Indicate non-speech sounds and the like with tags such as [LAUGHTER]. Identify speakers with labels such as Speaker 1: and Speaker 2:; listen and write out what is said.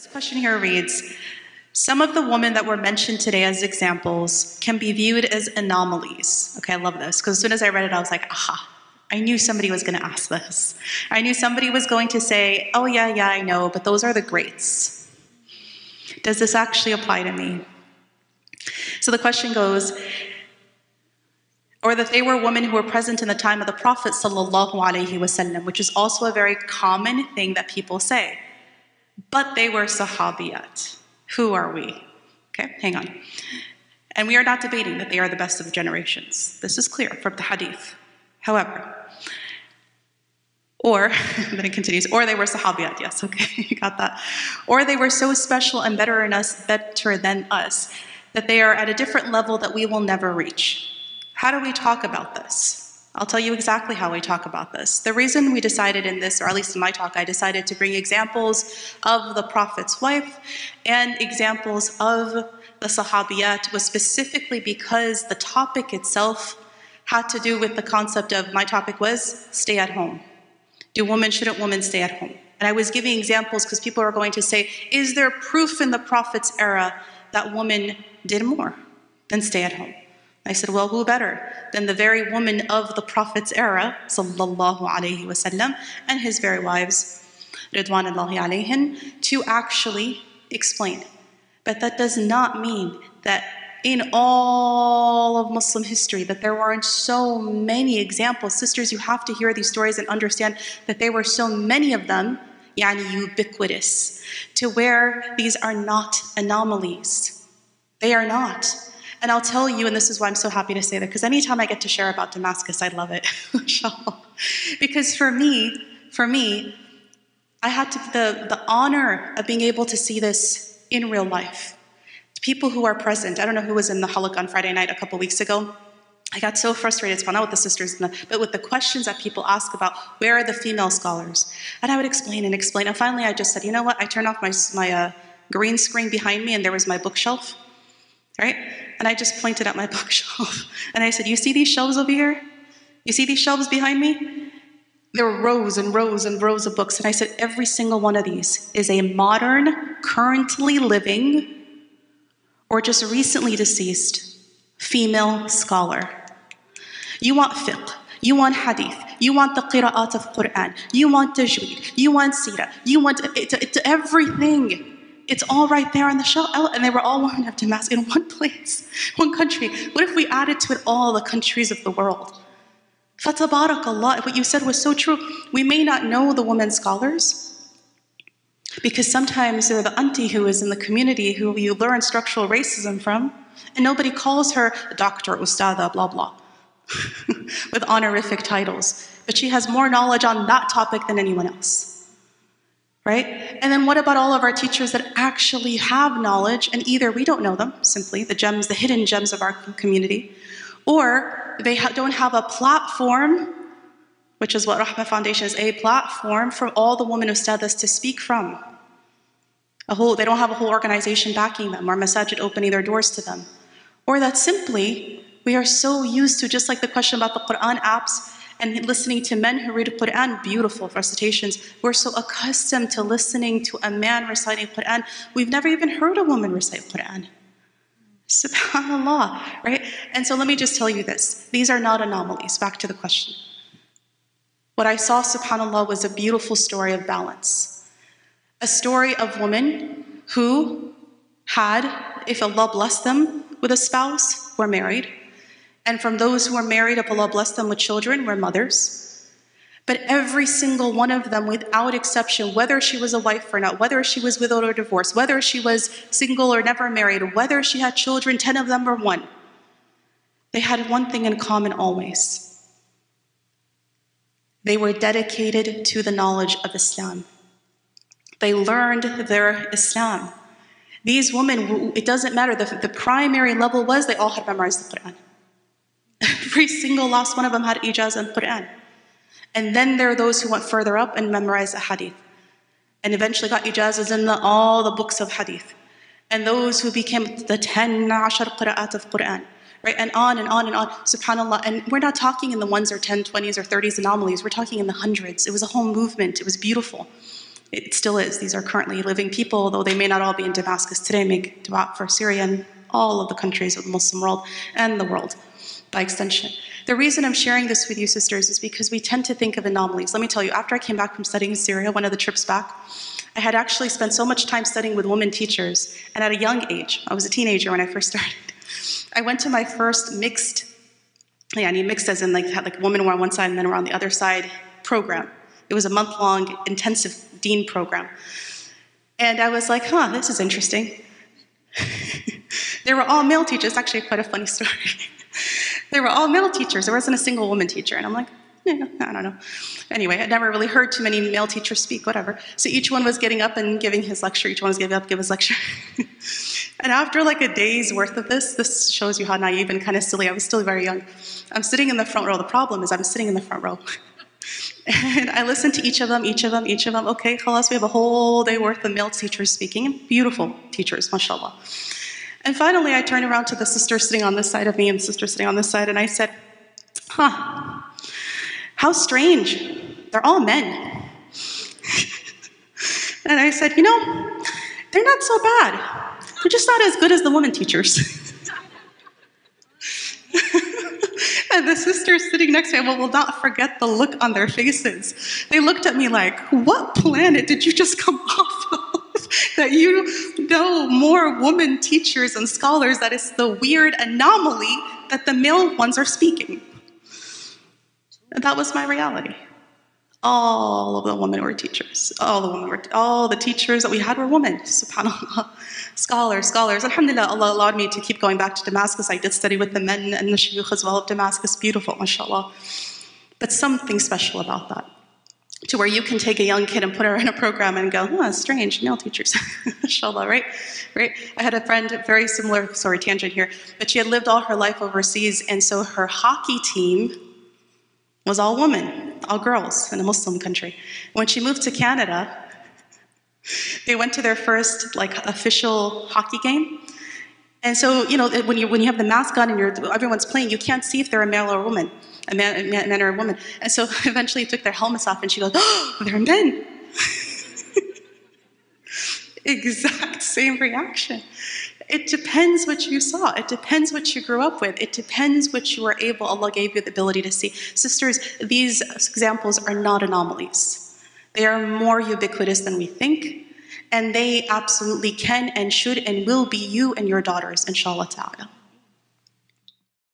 Speaker 1: This question here reads Some of the women that were mentioned today as examples can be viewed as anomalies. Okay, I love this because as soon as I read it, I was like, aha, I knew somebody was going to ask this. I knew somebody was going to say, oh, yeah, yeah, I know, but those are the greats. Does this actually apply to me? So the question goes, or that they were women who were present in the time of the Prophet sallallahu alaihi wasallam, which is also a very common thing that people say. But they were sahabiyat. Who are we? Okay, hang on. And we are not debating that they are the best of the generations. This is clear from the hadith. However, or, [LAUGHS] then it continues, or they were sahabiyat, yes, okay, [LAUGHS] you got that. Or they were so special and better in us, better than us, that they are at a different level that we will never reach. How do we talk about this? I'll tell you exactly how we talk about this. The reason we decided in this, or at least in my talk, I decided to bring examples of the Prophet's wife and examples of the Sahabiyat was specifically because the topic itself had to do with the concept of my topic was stay at home. Do women, shouldn't women stay at home? And I was giving examples because people are going to say, is there proof in the Prophet's era that women did more than stay at home? I said, well, who better than the very woman of the Prophet's era, sallallahu alaihi wasallam, and his very wives, ridwanullahi alayhin, to actually explain. But that does not mean that in all of Muslim history that there weren't so many examples. Sisters, you have to hear these stories and understand that there were so many of them, yani ubiquitous, to where these are not anomalies. They are not. And I'll tell you, and this is why I'm so happy to say that, because anytime I get to share about Damascus, I love it. [LAUGHS] because for me, for me, I had to, the, the honor of being able to see this in real life people who are present. I don't know who was in the halaq on Friday night a couple weeks ago. I got so frustrated, it's not with the sisters, but with the questions that people ask about where are the female scholars? And I would explain and explain. And finally, I just said, you know what? I turned off my, my uh, green screen behind me, and there was my bookshelf, right? And I just pointed at my [LAUGHS] bookshelf. And I said, You see these shelves over here? You see these shelves behind me? There were rows and rows and rows of books. And I said, Every single one of these is a modern, currently living, or just recently deceased female scholar. You want fiqh, you want hadith, you want the qira'at of Quran, you want tajweed, you want sirah, you want it, it, everything. It's all right there on the shelf. And they were all women of Damascus in one place, [LAUGHS] one country. What if we added to it all the countries of the world? Fatabarakallah, what you said was so true. We may not know the women scholars, because sometimes they're the auntie who is in the community who you learn structural racism from, and nobody calls her doctor, ustada, blah, blah, [LAUGHS] with honorific titles. But she has more knowledge on that topic than anyone else. Right? And then what about all of our teachers that actually have knowledge and either we don't know them, simply, the gems, the hidden gems of our community, or they ha don't have a platform which is what Rahmah Foundation is a platform for all the women ustadas to speak from. A whole, they don't have a whole organization backing them or masajid opening their doors to them. Or that simply, we are so used to, just like the question about the Quran apps and listening to men who read the Quran, beautiful recitations. We're so accustomed to listening to a man reciting Quran, we've never even heard a woman recite Quran. SubhanAllah, right? And so let me just tell you this these are not anomalies. Back to the question. What I saw, subhanAllah, was a beautiful story of balance. A story of women who had, if Allah blessed them with a spouse, were married. And from those who were married, Allah blessed them with children, were mothers. But every single one of them, without exception, whether she was a wife or not, whether she was widowed or divorced, whether she was single or never married, whether she had children, 10 of them or one, they had one thing in common always they were dedicated to the knowledge of Islam. They learned their Islam. These women, it doesn't matter, the, the primary level was they all had memorized the Quran. Every single last one of them had ijazah and Quran. And then there are those who went further up and memorized the hadith. And eventually got ijazas in the, all the books of hadith. And those who became the 10 ashar qira'at of Quran right? And on and on and on, subhanAllah. And we're not talking in the ones or 10, 20s or 30s anomalies, we're talking in the hundreds. It was a whole movement, it was beautiful. It still is. These are currently living people, though they may not all be in Damascus today, make dua for Syria and all of the countries of the Muslim world and the world by extension. The reason I'm sharing this with you, sisters, is because we tend to think of anomalies. Let me tell you, after I came back from studying in Syria, one of the trips back, I had actually spent so much time studying with women teachers, and at a young age, I was a teenager when I first [LAUGHS] started, I went to my first mixed, yeah, I mean mixed as in like had like women were on one side and men were on the other side program. It was a month-long intensive deen program. And I was like, huh, this is interesting. [LAUGHS] they were all male teachers, actually quite a funny [LAUGHS] story. They were all male teachers. There wasn't a single woman teacher. And I'm like, yeah, I don't know. Anyway, I'd never really heard too many male teachers speak, whatever. So each one was getting up and giving his lecture. Each one was getting up, give his lecture. [LAUGHS] and after like a day's worth of this, this shows you how naive and kind of silly. I was still very young. I'm sitting in the front row. The problem is I'm sitting in the front row. [LAUGHS] and I listened to each of them, each of them, each of them. Okay, khalas, we have a whole day worth of male teachers speaking. Beautiful teachers, mashallah. And finally, I turned around to the sister sitting on this side of me and the sister sitting on this side, and I said, Huh, how strange. They're all men. [LAUGHS] and I said, You know, they're not so bad. They're just not as good as the women teachers. [LAUGHS] and the sisters sitting next to me will not forget the look on their faces. They looked at me like, What planet did you just come [LAUGHS] off of? [LAUGHS] that you know more women teachers and scholars that it's the weird anomaly that the male ones are speaking. And that was my reality. All of the women were teachers. All the women were, all the teachers that we had were women. Subhanallah. [LAUGHS] Scholars, scholars. Alhamdulillah, Allah allowed me to keep going back to Damascus. I did study with the men and the shuyukh as well of Damascus. Beautiful, mashallah. But something special about that. To where you can take a young kid and put her in a program and go, oh, strange, male teachers. [LAUGHS] Inshallah, right? Right? I had a friend, very similar, sorry, tangent here, but she had lived all her life overseas, and so her hockey team was all women, all girls in a Muslim country. When she moved to Canada, they went to their first like official hockey game. And so, you know, when you, when you have the mask on and you're, everyone's playing, you can't see if they're a male or a woman, a man, a man or a woman. And so [LAUGHS] eventually took their helmets off and she goes, oh, they're men. [LAUGHS] exact same reaction. It depends what you saw. It depends what you grew up with. It depends what you were able, Allah gave you the ability to see. Sisters, these examples are not anomalies. They are more ubiquitous than we think, and they absolutely can and should and will be you and your daughters, inshallah ta'ala.